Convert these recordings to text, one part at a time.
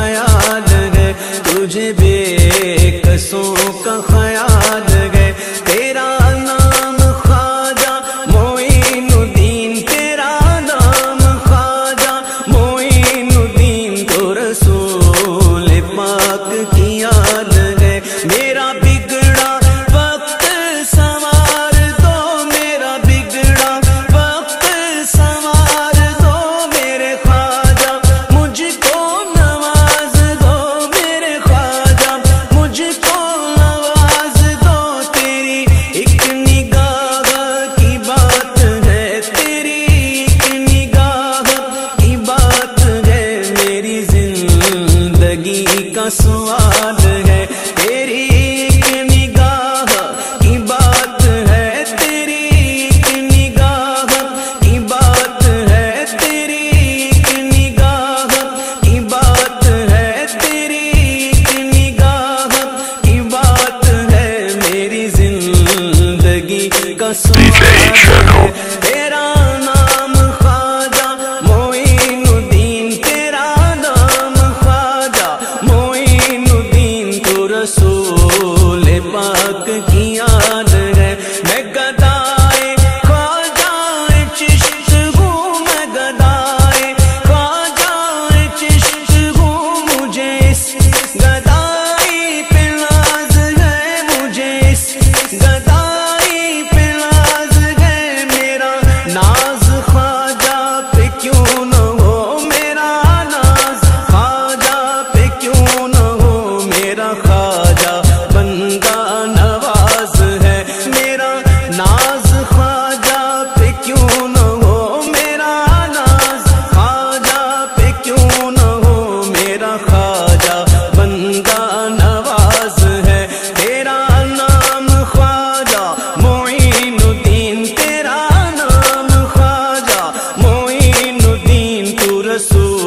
ख्याल है तुझे बेकसों का ज़िंदगी का सवाल है। तेरी एक निगाह की बात है, तेरी एक निगाह की बात है, तेरी एक निगाह की बात है, तेरी एक निगाह की बात है। मेरी ज़िंदगी का सवाल रसूल पाक की आदत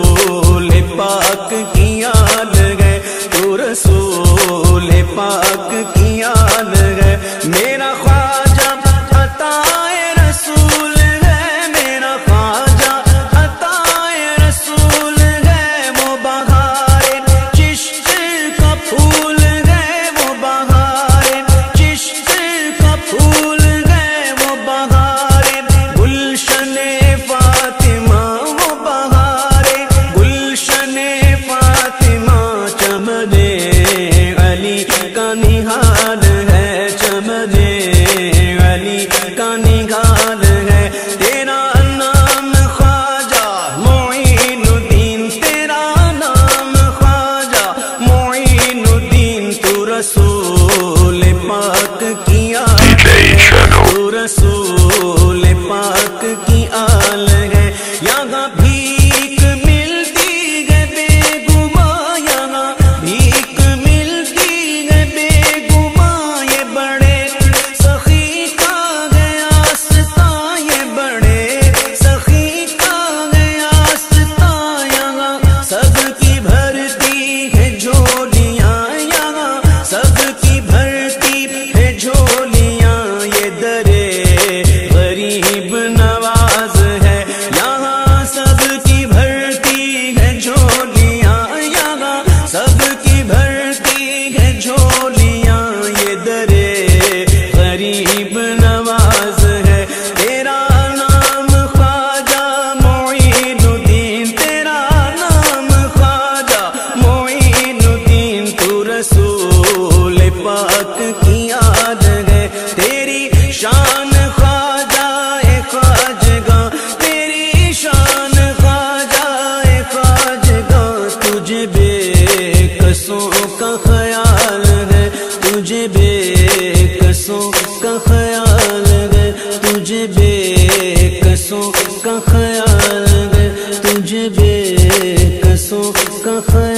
रसूल पाक की याद है। तो रसूल पाक की याद de बात की याद है। तेरी शान ख्वाजाए तेरी शान का ख्याल का ख्याल तुझे का ख्याल तुझे बेकसों का ख्याल